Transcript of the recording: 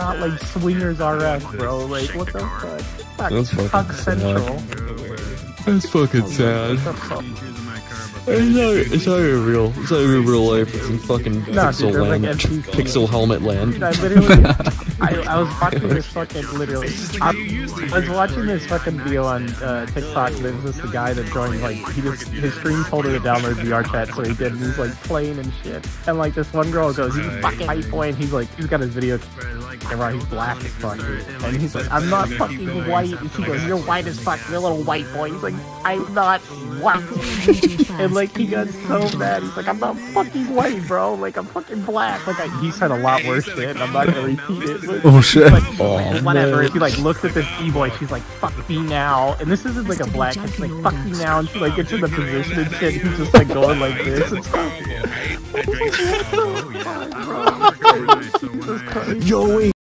not like Swingers RS, bro. Like, what the fuck? Fuck, That's fucking. Central. That's fucking sad. It's not, it's not even real. It's not even real life. It's in fucking Nah, dude, pixel like, land. NPCs. pixel helmet land. Dude, I literally, I, I was watching this fucking literally. I, I was watching this fucking video on uh, TikTok. There was this guy that joined like he just his stream told her to download VR chat, so he did. And he's like playing and shit. And like this one girl goes, he's fucking white boy, and he's like, he's got his video camera. He's black as fuck, dude. And he's like, I'm not fucking white. And she goes, You're white as fuck. You're a little white boy. He's like, I'm not white. and like he got so mad. He's like, I'm not fucking white, bro. Like I'm fucking black. Like I, he said a lot worse shit. I'm not gonna repeat it. But Oh shit. like, Oh, whatever. man. She like looks at this e-boy. She's like, "Fuck me now." And this isn't like a black. She's like, "Fuck me now," and she like gets in the position and shit. He's just like going like this. And oh stuff. Jesus wait.